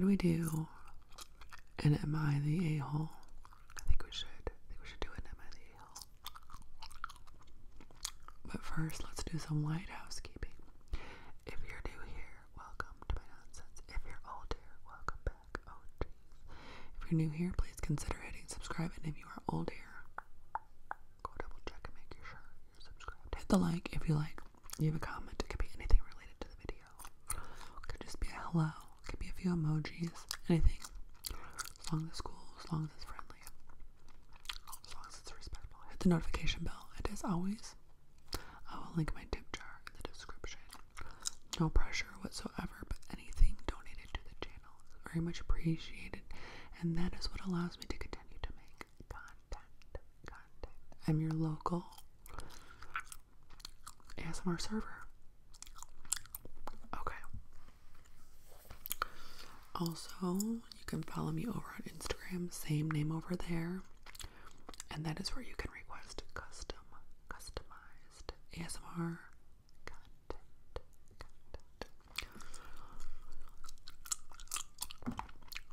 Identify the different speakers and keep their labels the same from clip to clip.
Speaker 1: Should we do an Am I the A-hole? I think we should. I think we should do an Am I the A-hole. But first, let's do some light housekeeping. If you're new here, welcome to my nonsense. If you're old here, welcome back. Oh, jeez. If you're new here, please consider hitting subscribe. And if you are old here, go double check and make sure you're subscribed. Hit the like if you like. Leave a comment. It could be anything related to the video. It could just be a hello. Few emojis. Anything. As long as it's cool. As long as it's friendly. As long as it's respectful. Hit the notification bell. And as always, I will link my tip jar in the description. No pressure whatsoever, but anything donated to the channel is very much appreciated. And that is what allows me to continue to make content. Content. I'm your local ASMR server. Also, you can follow me over on Instagram, same name over there. And that is where you can request custom, customized ASMR content.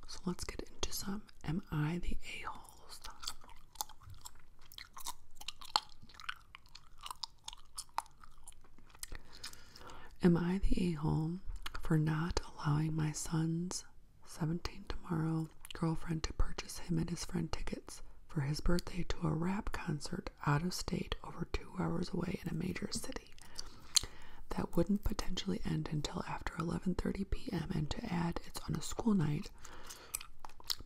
Speaker 1: So let's get into some Am I the A-holes? Am I the a-hole for not allowing my son's 17 tomorrow girlfriend to purchase him and his friend tickets for his birthday to a rap concert out of state over two hours away in a major city? That wouldn't potentially end until after 11:30 p.m. and to add it's on a school night.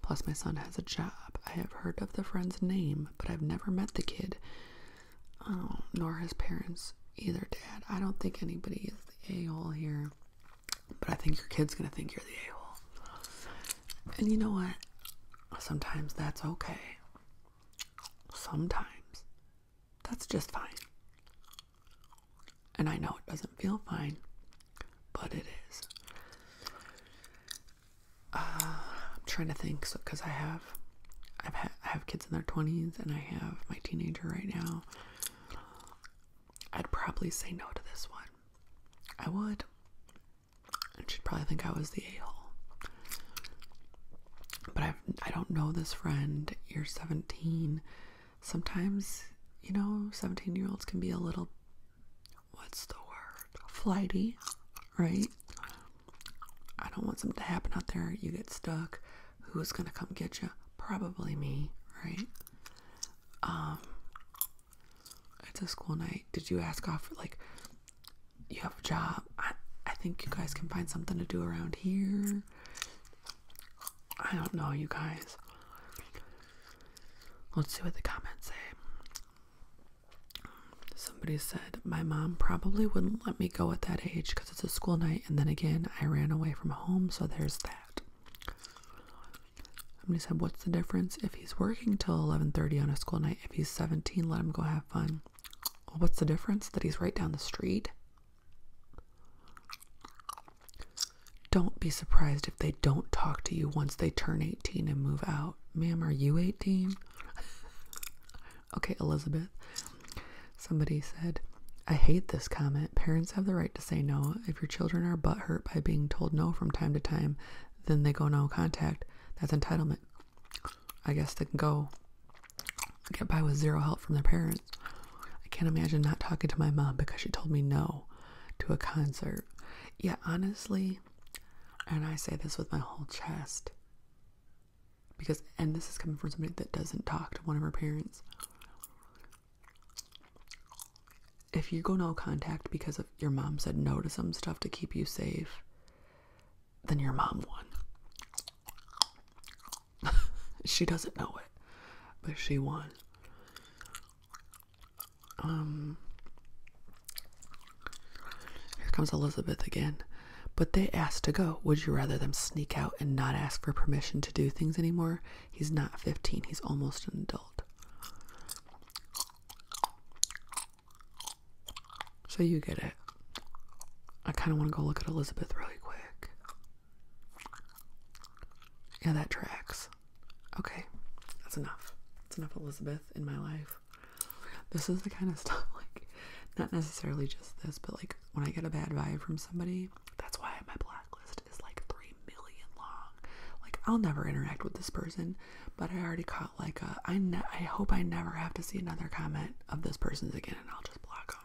Speaker 1: Plus my son has a job. I have heard of the friend's name, but I've never met the kid. Oh, nor his parents either, Dad. I don't think anybody is the a-hole here. But I think your kid's gonna think you're the a-hole. And you know what? Sometimes that's okay. Sometimes that's just fine. And I know it doesn't feel fine, but it is. Uh, I'm trying to think, so because I have, I've had, I have kids in their 20s, and I have my teenager right now. I'd probably say no to this one. I would. And she'd probably think I was the. But I've, I don't know this friend. You're 17. Sometimes, you know, 17 year olds can be a little, what's the word? Flighty, right? I don't want something to happen out there. You get stuck. Who's going to come get you? Probably me, right? Um, it's a school night. Did you ask off like you have a job? I I think you guys can find something to do around here. I don't know, you guys. Let's see what the comments say. Somebody said, My mom probably wouldn't let me go at that age because it's a school night, and then again, I ran away from home, so there's that. Somebody said, What's the difference if he's working till 11:30 on a school night? If he's 17, let him go have fun. Well, what's the difference? That he's right down the street? Don't be surprised if they don't talk to you once they turn 18 and move out. Ma'am, are you 18? okay, Elizabeth. Somebody said, I hate this comment. Parents have the right to say no. If your children are butthurt by being told no from time to time, then they go no contact. That's entitlement. I guess they can go get by with zero help from their parents. I can't imagine not talking to my mom because she told me no to a concert. Yeah, honestly, and I say this with my whole chest because, and this is coming from somebody that doesn't talk to one of her parents. If you go no contact because of your mom said no to some stuff to keep you safe, then your mom won. she doesn't know it, but she won. Um, here comes Elizabeth again. But they asked to go. Would you rather them sneak out and not ask for permission to do things anymore? He's not 15, he's almost an adult. So you get it. I kind of want to go look at Elizabeth really quick. Yeah, that tracks. Okay, that's enough. That's enough Elizabeth in my life. This is the kind of stuff, like, not necessarily just this, but like when I get a bad vibe from somebody, that's why my blacklist is like 3 million long. I'll never interact with this person, but I already caught like a I ne- I hope I never have to see another comment of this person's again, and I'll just block them.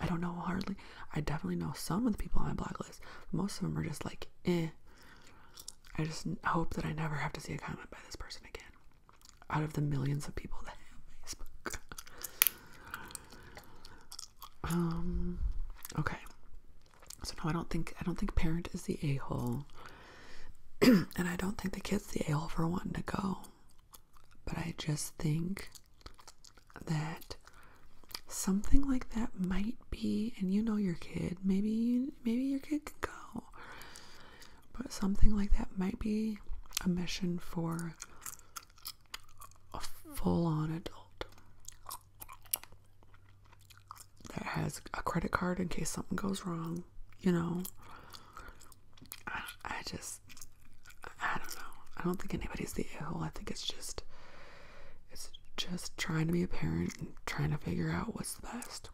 Speaker 1: I don't know hardly. I definitely know some of the people on my block list. Most of them are just like, eh. I just hope that I never have to see a comment by this person again. Out of the millions of people that have Facebook. um. Okay. So no, I don't think I don't think parent is the a hole, and I don't think the kid's the a hole for wanting to go. But I just think that something like that might be, and you know your kid, maybe maybe your kid can go, but something like that might be a mission for a full-on adult that has a credit card in case something goes wrong. You know, I, I just. I don't think anybody's the a-hole. I think it's just, it's just trying to be a parent and trying to figure out what's the best.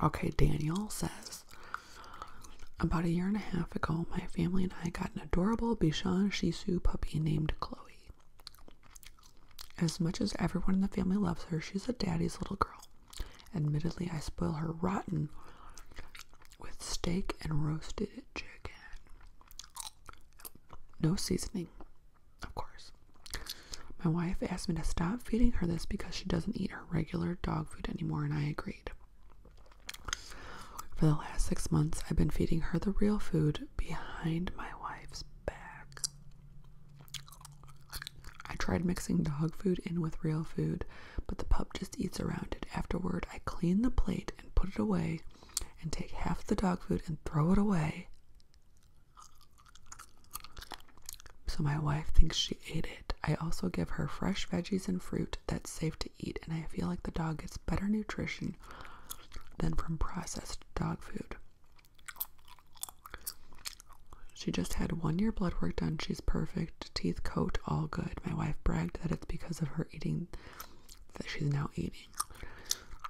Speaker 1: Okay, Daniel says, about a year and a half ago, my family and I got an adorable Bichon Shih Tzu puppy named Chloe. As much as everyone in the family loves her, she's a daddy's little girl. Admittedly, I spoil her rotten with steak and roasted chicken. No seasoning, of course. My wife asked me to stop feeding her this because she doesn't eat her regular dog food anymore, and I agreed. For the last six months, I've been feeding her the real food behind my wife's back. I tried mixing dog food in with real food, but the pup just eats around it. Afterward, I clean the plate and put it away and take half the dog food and throw it away. So my wife thinks she ate it. I also give her fresh veggies and fruit that's safe to eat, and I feel like the dog gets better nutrition than from processed dog food. She just had one year blood work done. She's perfect. Teeth, coat, all good. My wife bragged that it's because of her eating that she's now eating.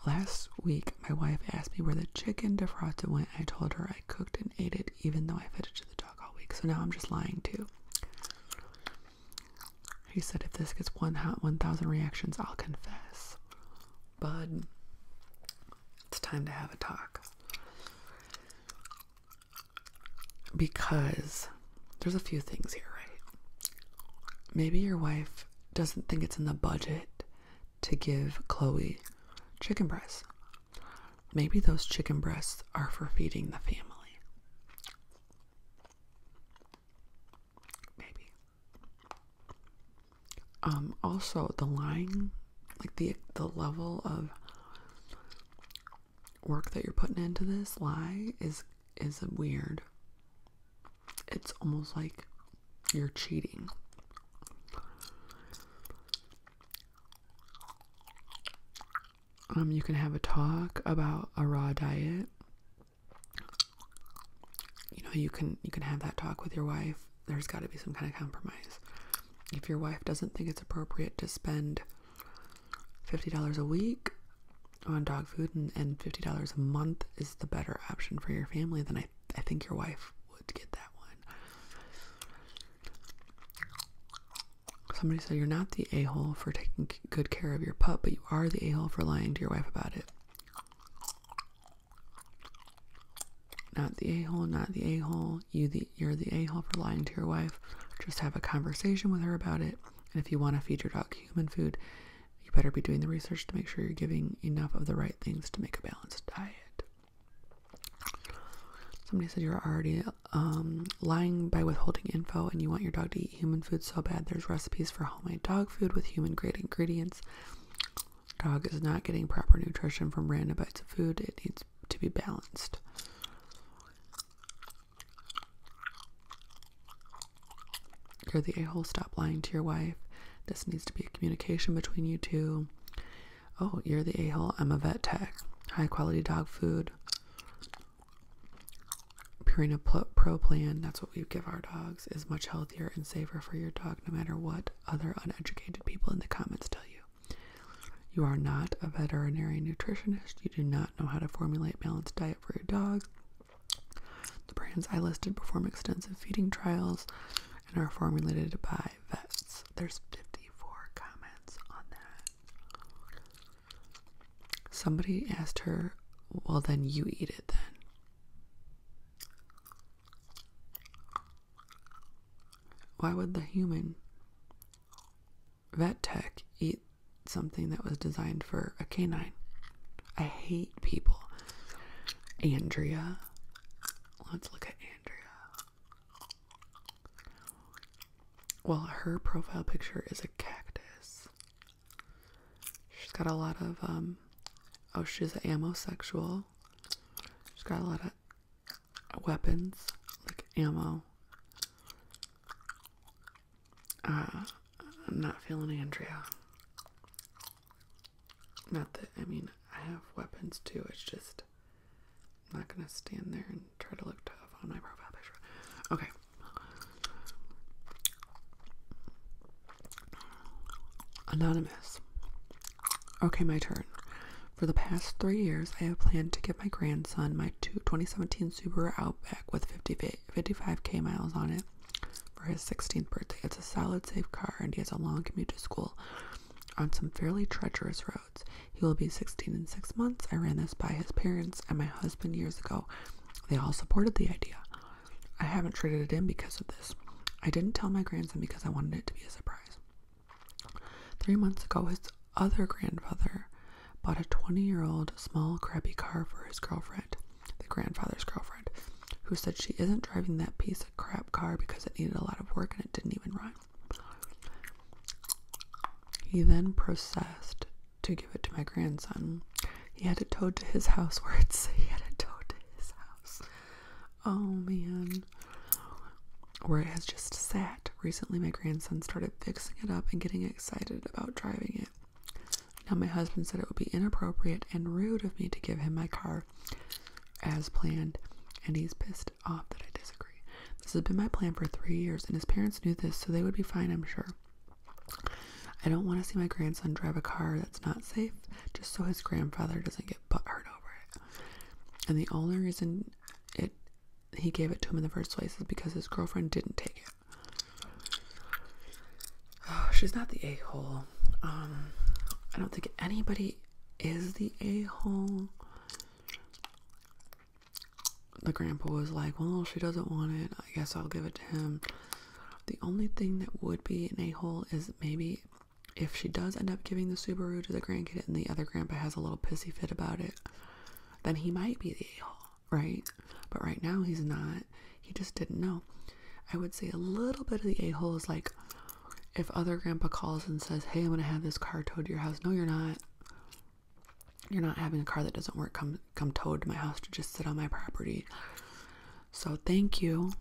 Speaker 1: Last week, my wife asked me where the chicken defrosted went. I told her I cooked and ate it, even though I fed it to the dog all week. So now I'm just lying too. He said if this gets one hot 1,000 reactions, I'll confess. Bud, it's time to have a talk. Because there's a few things here, right? Maybe your wife doesn't think it's in the budget to give Chloe chicken breasts. Maybe those chicken breasts are for feeding the family. Maybe. Um, also, the line, like the the level of work that you're putting into this lie is is weird. It's almost like you're cheating. Um, you can have a talk about a raw diet. You know, you can you can have that talk with your wife. There's got to be some kind of compromise. If your wife doesn't think it's appropriate to spend fifty dollars a week on dog food and, and fifty dollars a month is the better option for your family, then I I think your wife would get that one. Somebody said you're not the a hole for taking good care of your pup, but you are the a hole for lying to your wife about it. Not the a hole, not the a hole. You the you're the a hole for lying to your wife. Just have a conversation with her about it. And if you want to feed your dog human food, you better be doing the research to make sure you're giving enough of the right things to make a balanced diet. Somebody said you're already um, lying by withholding info and you want your dog to eat human food so bad. There's recipes for homemade dog food with human grade ingredients. Dog is not getting proper nutrition from random bites of food, it needs to be balanced. You're the a hole, stop lying to your wife. This needs to be a communication between you two. Oh, you're the a hole, I'm a vet tech. High quality dog food. Purina Pro Plan, that's what we give our dogs, is much healthier and safer for your dog no matter what other uneducated people in the comments tell you. You are not a veterinary nutritionist. You do not know how to formulate balanced diet for your dog. The brands I listed perform extensive feeding trials and are formulated by vets. There's 54 comments on that. Somebody asked her, Well, then you eat it then. Why would the human vet tech eat something that was designed for a canine? I hate people. Andrea. Let's look at Andrea. Well, her profile picture is a cactus. She's got a lot of, um, oh, she's an ammosexual. She's got a lot of weapons, like ammo. Uh, I'm not feeling Andrea. Not that, I mean, I have weapons too. It's just, I'm not gonna stand there and try to look tough on my profile picture. Okay. Anonymous. Okay, my turn. For the past three years, I have planned to give my grandson my 2017 Subaru Outback with 50, 55k miles on it for his 16th birthday. It's a solid, safe car, and he has a long commute to school on some fairly treacherous roads. He will be 16 in six months. I ran this by his parents and my husband years ago. They all supported the idea. I haven't traded it in because of this. I didn't tell my grandson because I wanted it to be a surprise. Three months ago, his other grandfather bought a 20 year old small, crappy car for his girlfriend, the grandfather's girlfriend, who said she isn't driving that piece of crap car because it needed a lot of work and it didn't even run. He then processed to give it to my grandson. He had it towed to his house where it's he had it towed to his house. Oh man. Where it has just sat. Recently my grandson started fixing it up and getting excited about driving it. Now my husband said it would be inappropriate and rude of me to give him my car as planned, and he's pissed off that I disagree. This has been my plan for three years, and his parents knew this, so they would be fine, I'm sure. I don't want to see my grandson drive a car that's not safe just so his grandfather doesn't get butthurt over it. And the only reason he gave it to him in the first place is because his girlfriend didn't take it. Oh, she's not the a-hole. Um, I don't think anybody is the a-hole. The grandpa was like, well, she doesn't want it. I guess I'll give it to him. The only thing that would be an a-hole is maybe if she does end up giving the Subaru to the grandkid and the other grandpa has a little pissy fit about it, then he might be the a-hole, right? But right now he's not. He just didn't know. I would say a little bit of the a-hole is like if other grandpa calls and says, "Hey, I'm gonna have this car towed to your house." No, you're not. You're not having a car that doesn't work come come towed to my house to just sit on my property. So thank you.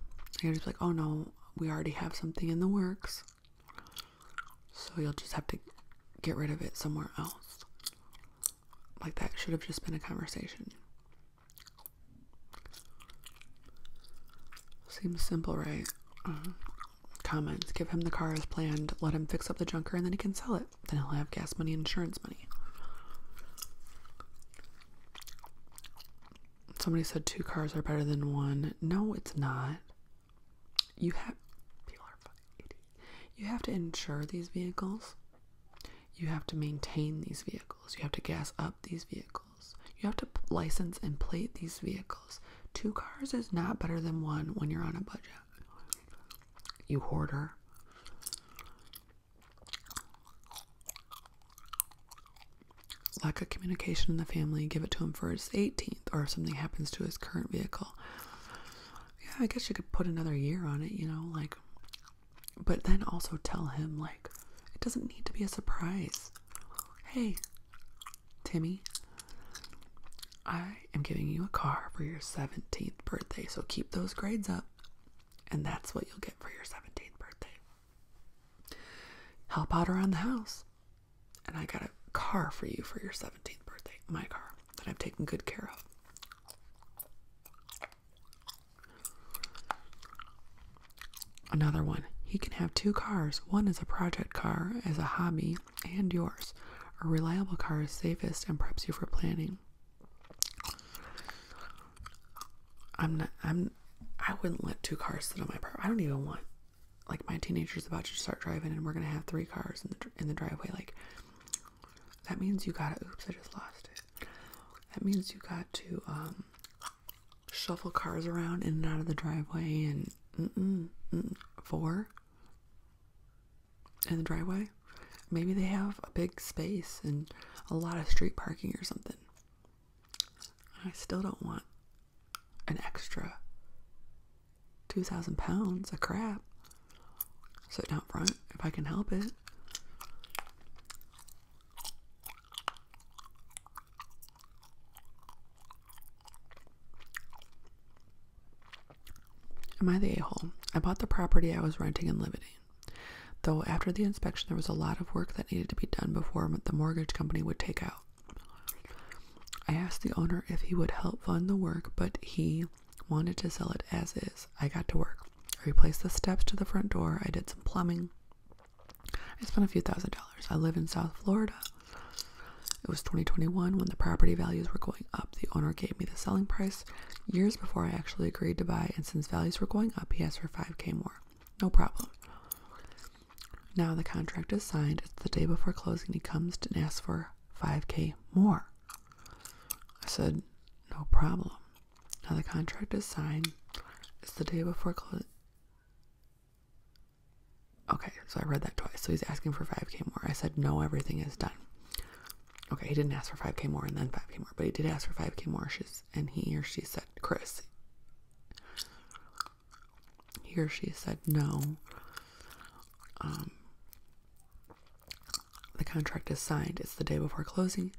Speaker 1: You're just like, oh no, we already have something in the works. So you'll just have to get rid of it somewhere else. Like that should have just been a conversation. Seems simple, right? Comments. Give him the car as planned. Let him fix up the junker and then he can sell it. Then he'll have gas money and insurance money. Somebody said two cars are better than one. No, it's not. You have people are fucking You have to insure these vehicles. You have to maintain these vehicles. You have to gas up these vehicles. You have to license and plate these vehicles. Two cars is not better than one when you're on a budget. You hoarder. Lack of communication in the family, give it to him for his 18th, or if something happens to his current vehicle. Yeah, I guess you could put another year on it, you know, like, but then also tell him, like, it doesn't need to be a surprise. Hey, Timmy, I am giving you a car for your 17th birthday, so keep those grades up, and that's what you'll get for your 17th birthday. Help out around the house, and I got a car for you for your 17th birthday. My car that I've taken good care of. Another one. He can have two cars. One is a project car as a hobby, and yours. A reliable car is safest and preps you for planning. I'm not. I'm. I wouldn't let two cars sit on my property. I don't even want like my teenager's about to start driving and we're gonna have three cars in the in the driveway. Like that means you gotta. Oops, I just lost it. That means you got to um, shuffle cars around in and out of the driveway and mm-mm, mm, four in the driveway. Maybe they have a big space and a lot of street parking or something. I still don't want an extra 2,000 pounds of crap sitting out front if I can help it. Am I the a hole? I bought the property I was renting and living in. Though after the inspection, there was a lot of work that needed to be done before the mortgage company would take out. I asked the owner if he would help fund the work, but he wanted to sell it as is. I got to work. I replaced the steps to the front door. I did some plumbing. I spent a few thousand dollars. I live in South Florida. It was 2021 when the property values were going up. The owner gave me the selling price years before I actually agreed to buy, and since values were going up, he asked for 5k more. No problem. Now the contract is signed. It's the day before closing. He comes and asks for 5k more. Said, no problem. Now the contract is signed. It's the day before closing. Okay, so I read that twice. So he's asking for 5k more. I said, no, everything is done. Okay, he didn't ask for 5k more and then 5k more, but he did ask for 5k more. She's, and he or she said, Chris. He or she said, no. Um, the contract is signed. It's the day before closing.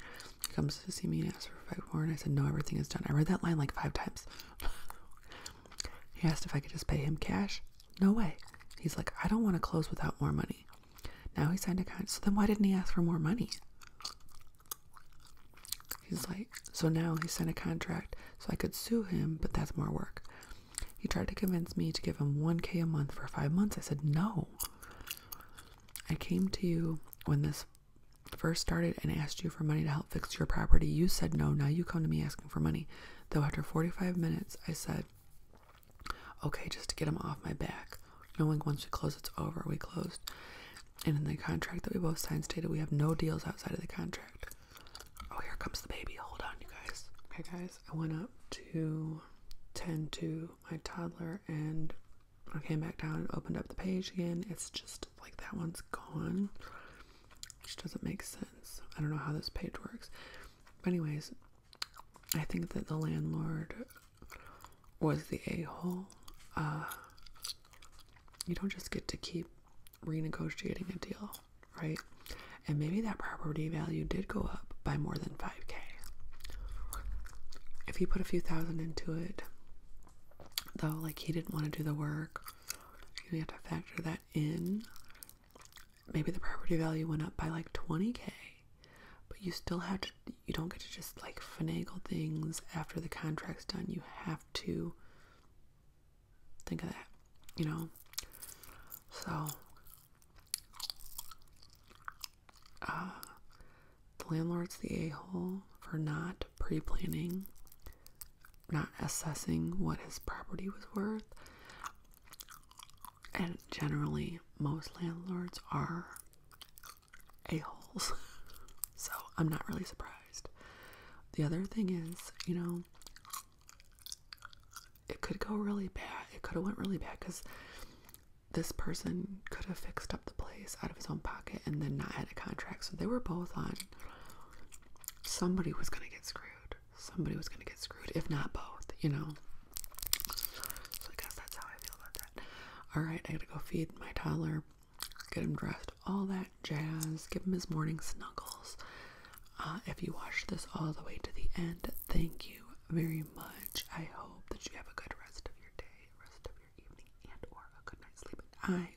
Speaker 1: Comes to see me and asks for five more, and I said, no, everything is done. I read that line like five times. he asked if I could just pay him cash. No way. He's like, I don't want to close without more money. Now he signed a contract. So then why didn't he ask for more money? He's like, so now he signed a contract so I could sue him, but that's more work. He tried to convince me to give him 1K a month for five months. I said, no. I came to you when this first started and asked you for money to help fix your property. You said no. Now you come to me asking for money. Though after 45 minutes, I said, okay, just to get him off my back. Knowing once we close, it's over. We closed. And in the contract that we both signed stated we have no deals outside of the contract. Oh, here comes the baby. Hold on, you guys. Okay, guys, I went up to tend to my toddler and I came back down and opened up the page again. It's just like that one's gone, which doesn't make sense. I don't know how this page works. But, anyways, I think that the landlord was the a hole. Uh, you don't just get to keep renegotiating a deal, right? And maybe that property value did go up by more than 5k. If he put a few thousand into it, though, like he didn't want to do the work, you have to factor that in. Maybe the property value went up by like 20k, but you still have to, you don't get to just like finagle things after the contract's done. You have to think of that, you know? So, uh, the landlord's the a hole for not pre planning, not assessing what his property was worth. And generally, most landlords are a holes. so, I'm not really surprised. The other thing is, you know, it could go really bad. It could have went really bad because this person could have fixed up the place out of his own pocket and then not had a contract. So they were both on. Somebody was gonna get screwed. Somebody was gonna get screwed, if not both, you know. So I guess that's how I feel about that. Alright, I gotta go feed my toddler, get him dressed, all that jazz, give him his morning snuggles. Uh, if you watched this all the way to the end, thank you very much. I hope that you have a good rest of your day, rest of your evening, and or a good night's sleep. I